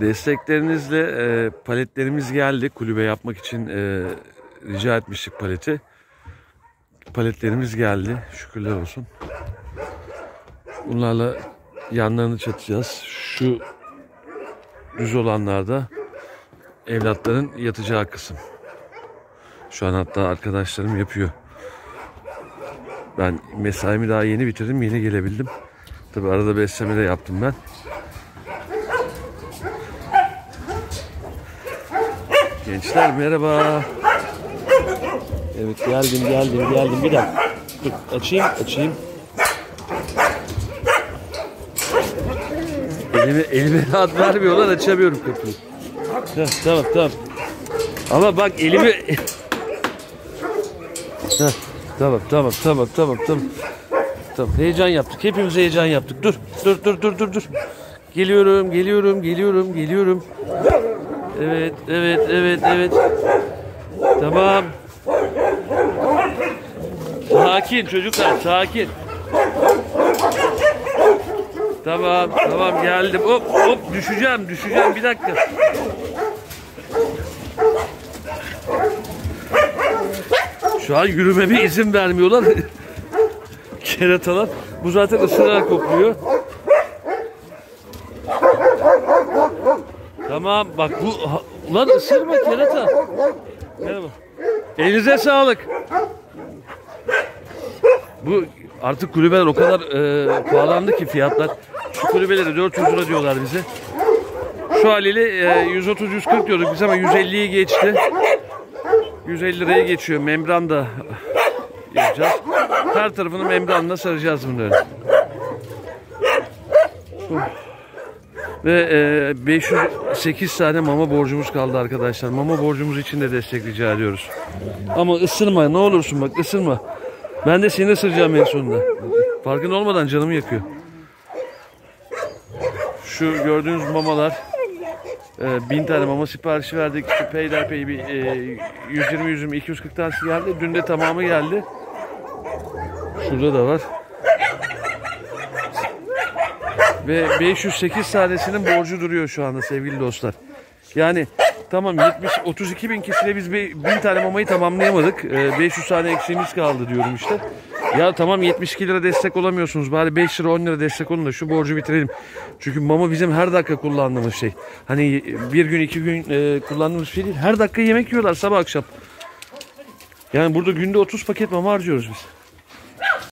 Desteklerinizle e, paletlerimiz geldi. Kulübe yapmak için e, rica etmiştik paleti. Paletlerimiz geldi. Şükürler olsun. Bunlarla yanlarını çatacağız. Şu düz olanlarda evlatların yatacağı kısım. Şu an hatta arkadaşlarım yapıyor. Ben mesaimi daha yeni bitirdim. Yeni gelebildim. Tabi arada besleme de yaptım ben. Gençler merhaba. Evet geldim geldim geldim bir dakika. Dur, açayım açayım. Elime, elime rahat vermiyorlar açamıyorum kapıyı. Heh, tamam tamam. Ama bak elimi... Heh, tamam tamam tamam tamam tamam. Tamam heyecan yaptık. Hepimiz heyecan yaptık. Dur dur dur dur dur dur. Geliyorum geliyorum geliyorum geliyorum. Evet evet evet evet. Tamam. Sakin çocuklar sakin. Tamam tamam geldim. Hop hop düşeceğim düşeceğim bir dakika. Şu an yürümeme izin vermiyorlar. Keratalar. Bu zaten ısırarak kokluyor. Tamam bak bu ulan ısırma kerata. Elinize sağlık. Bu artık kulübeler o kadar e, pahalandı ki fiyatlar. Şu kulübeleri 400 lira diyorlar bize. Şu haliyle e, 130-140 diyorduk biz ama 150'yi geçti. 150 liraya geçiyor. Membran da yapacağız. Her tarafını membranla saracağız bunları. Ve e, 508 tane mama borcumuz kaldı arkadaşlar. Mama borcumuz için de destek rica ediyoruz. Ama ısırma ne olursun bak ısırma. Ben de seni ısıracağım en sonunda. Farkın olmadan canımı yakıyor. Şu gördüğünüz mamalar e, bin tane mama siparişi verdik. İşte peyderpey bir e, 120 120 240 tanesi geldi. Dün de tamamı geldi. Şurada da var. Ve 508 tanesinin borcu duruyor şu anda sevgili dostlar. Yani tamam 70 32 bin kişiyle biz bir- bin tane mamayı tamamlayamadık. Ee, 500 tane eksiğimiz kaldı diyorum işte. Ya tamam 72 lira destek olamıyorsunuz. Bari 5 lira 10 lira destek olun da şu borcu bitirelim. Çünkü mama bizim her dakika kullandığımız şey. Hani bir gün iki gün e, kullandığımız şey değil. Her dakika yemek yiyorlar sabah akşam. Yani burada günde 30 paket mama harcıyoruz biz.